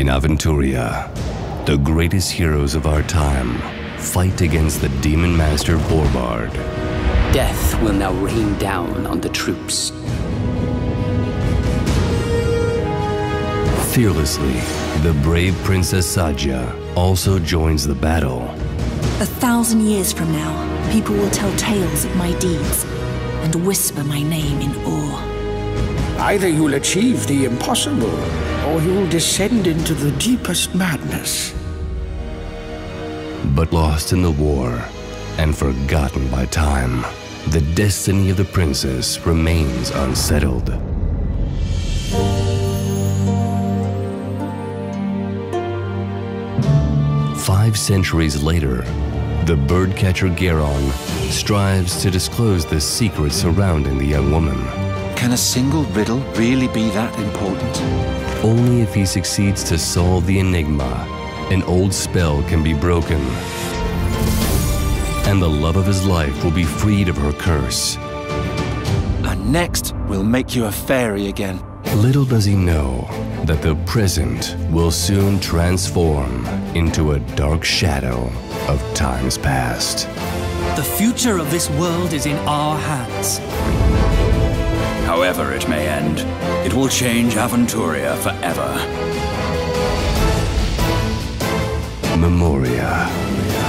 In Aventuria, the greatest heroes of our time fight against the demon master Borbarad. Death will now rain down on the troops. Fearlessly, the brave Princess Sadja also joins the battle. A thousand years from now, people will tell tales of my deeds and whisper my name in awe. Either you'll achieve the impossible, or you'll descend into the deepest madness. But lost in the war and forgotten by time, the destiny of the princess remains unsettled. Five centuries later, the birdcatcher Geron strives to disclose the secrets surrounding the young woman. Can a single riddle really be that important? Only if he succeeds to solve the enigma, an old spell can be broken. And the love of his life will be freed of her curse. And next, we'll make you a fairy again. Little does he know that the present will soon transform into a dark shadow of times past. The future of this world is in our hands. However it may end, it will change Aventuria forever. Memoria.